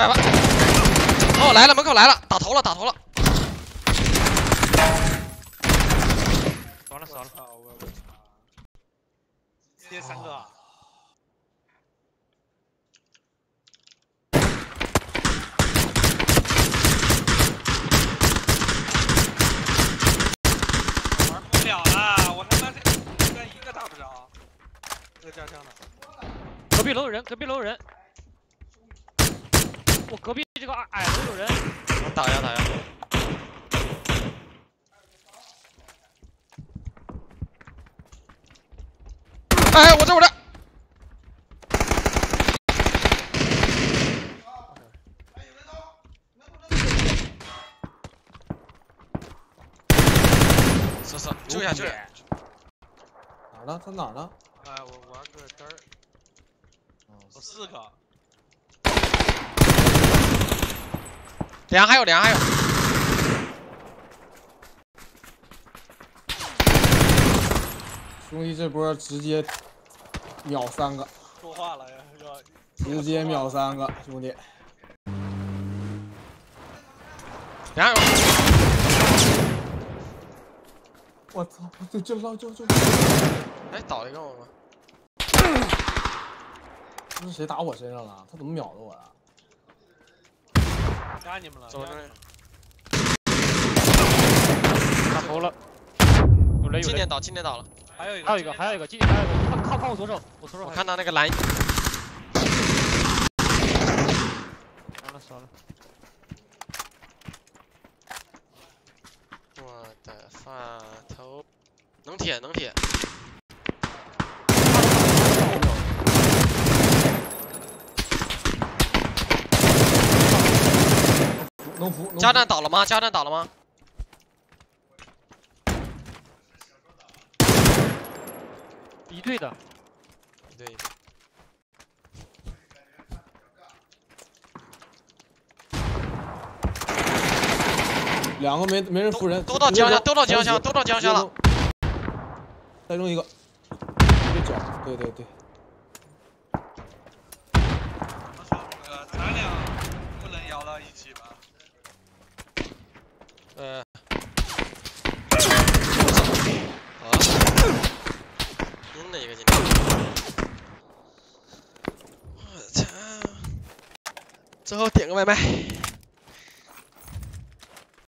哎吧，哦来了，门口来了，打头了，打头了。完了死了，我我操！接三个啊！玩不了了，我他妈这一个一个打不着。这个家乡的，隔壁楼有人，隔壁楼有人。我隔壁这个矮矮楼有人，我打呀打呀。哎，我这我这。是是，救下去。哪儿呢？他哪儿呢？哎，我玩个嘚儿，我四个，两还有两还有。兄弟，这波直接秒三个，说话了呀，要直接秒三个，兄弟。两还有。我操！就就就就就，哎，倒一个我们。这是谁打我身上了？他怎么秒的我呀？加你们了，走了打头了。有雷有雷今年，倒，今年倒了。还有一个，还有一个，还有一个，今天还有一个，看看看我左手，我左手我看到那个蓝，完了死了。我的发头，能铁能铁。加弹倒了吗？加弹倒了吗？一队的，对，两个没没人扶人，都到江乡，都到江乡，都到江乡了。。再中一个，一个脚，对对对，我说呃，咱俩不能摇到一起吧？呃，好，晕了一个技能。我操！最后点个外卖。